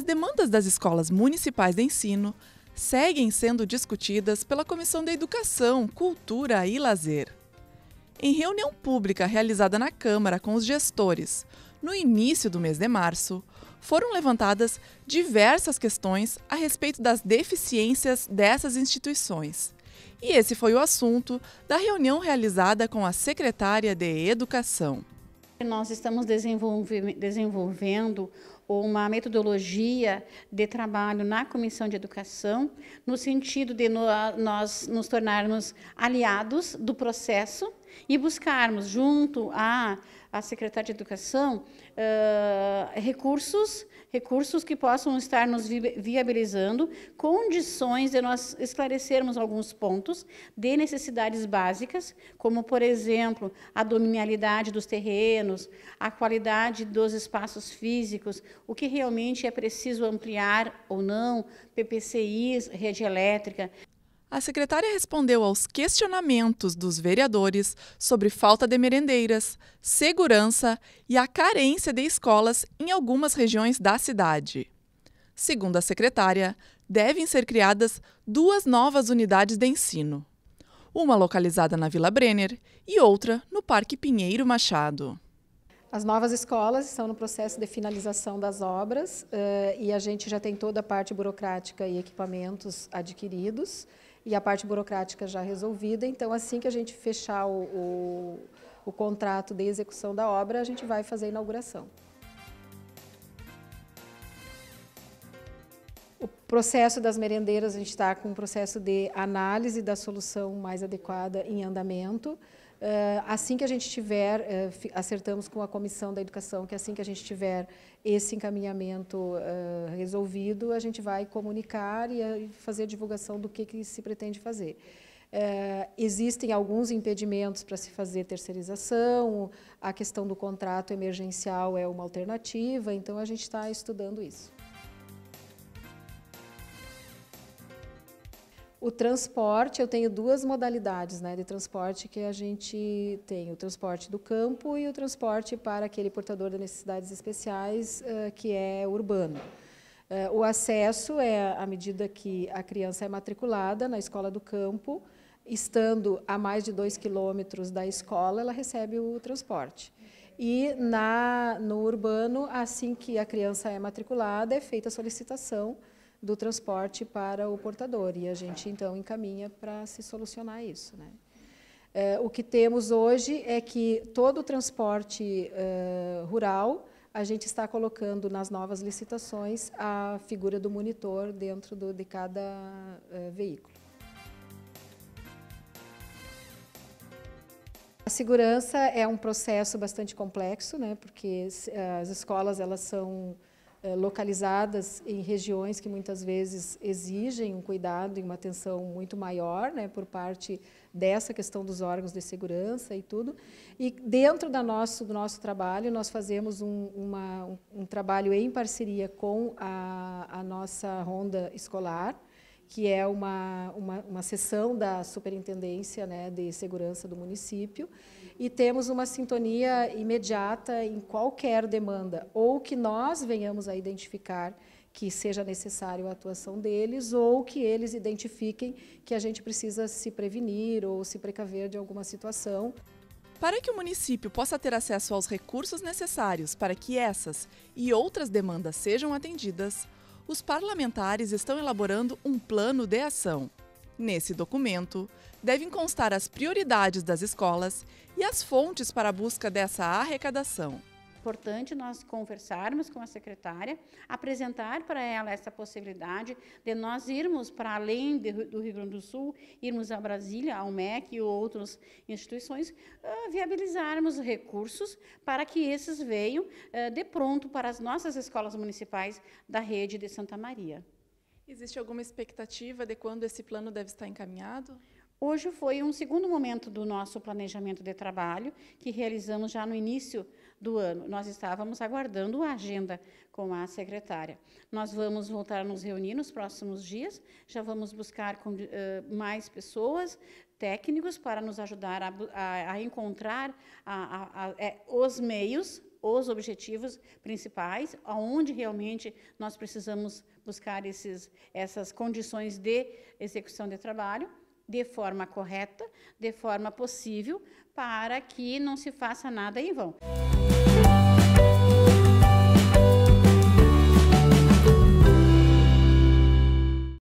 As demandas das escolas municipais de ensino seguem sendo discutidas pela Comissão da Educação, Cultura e Lazer. Em reunião pública realizada na Câmara com os gestores no início do mês de março, foram levantadas diversas questões a respeito das deficiências dessas instituições. E esse foi o assunto da reunião realizada com a secretária de Educação. Nós estamos desenvolvendo uma metodologia de trabalho na Comissão de Educação, no sentido de nós nos tornarmos aliados do processo e buscarmos, junto à, à Secretaria de Educação, uh, recursos, recursos que possam estar nos viabilizando condições de nós esclarecermos alguns pontos de necessidades básicas, como, por exemplo, a dominialidade dos terrenos, a qualidade dos espaços físicos, o que realmente é preciso ampliar ou não, PPCIs, rede elétrica. A secretária respondeu aos questionamentos dos vereadores sobre falta de merendeiras, segurança e a carência de escolas em algumas regiões da cidade. Segundo a secretária, devem ser criadas duas novas unidades de ensino. Uma localizada na Vila Brenner e outra no Parque Pinheiro Machado. As novas escolas estão no processo de finalização das obras uh, e a gente já tem toda a parte burocrática e equipamentos adquiridos e a parte burocrática já resolvida. Então, assim que a gente fechar o, o, o contrato de execução da obra, a gente vai fazer a inauguração. O processo das merendeiras, a gente está com um processo de análise da solução mais adequada em andamento. Uh, assim que a gente tiver, uh, acertamos com a Comissão da Educação, que assim que a gente tiver esse encaminhamento uh, resolvido, a gente vai comunicar e fazer a divulgação do que, que se pretende fazer. existem alguns impedimentos para se fazer terceirização, a questão do contrato emergencial é uma alternativa, então a gente está estudando isso. O transporte, eu tenho duas modalidades né, de transporte que a gente tem: o transporte do campo e o transporte para aquele portador de necessidades especiais, uh, que é urbano. Uh, o acesso é à medida que a criança é matriculada na escola do campo, estando a mais de dois quilômetros da escola, ela recebe o transporte. E na, no urbano, assim que a criança é matriculada, é feita a solicitação do transporte para o portador. E a gente, então, encaminha para se solucionar isso. Né? É, o que temos hoje é que todo o transporte uh, rural, a gente está colocando nas novas licitações a figura do monitor dentro do, de cada uh, veículo. A segurança é um processo bastante complexo, né, porque as escolas elas são eh, localizadas em regiões que muitas vezes exigem um cuidado e uma atenção muito maior, né, por parte dessa questão dos órgãos de segurança e tudo. E dentro da nosso, do nosso trabalho, nós fazemos um, uma, um, um trabalho em parceria com a, a nossa ronda escolar, que é uma, uma, uma seção da Superintendência né, de Segurança do município, e temos uma sintonia imediata em qualquer demanda, ou que nós venhamos a identificar que seja necessário a atuação deles, ou que eles identifiquem que a gente precisa se prevenir ou se precaver de alguma situação. Para que o município possa ter acesso aos recursos necessários para que essas e outras demandas sejam atendidas, os parlamentares estão elaborando um plano de ação. Nesse documento, devem constar as prioridades das escolas e as fontes para a busca dessa arrecadação importante nós conversarmos com a secretária, apresentar para ela essa possibilidade de nós irmos para além de, do Rio Grande do Sul, irmos a Brasília, ao MEC e outras instituições, uh, viabilizarmos recursos para que esses venham uh, de pronto para as nossas escolas municipais da rede de Santa Maria. Existe alguma expectativa de quando esse plano deve estar encaminhado? Hoje foi um segundo momento do nosso planejamento de trabalho, que realizamos já no início do ano. Nós estávamos aguardando a agenda com a secretária. Nós vamos voltar a nos reunir nos próximos dias, já vamos buscar com, uh, mais pessoas, técnicos, para nos ajudar a, a, a encontrar a, é, os meios os objetivos principais, aonde realmente nós precisamos buscar esses, essas condições de execução de trabalho de forma correta, de forma possível, para que não se faça nada em vão.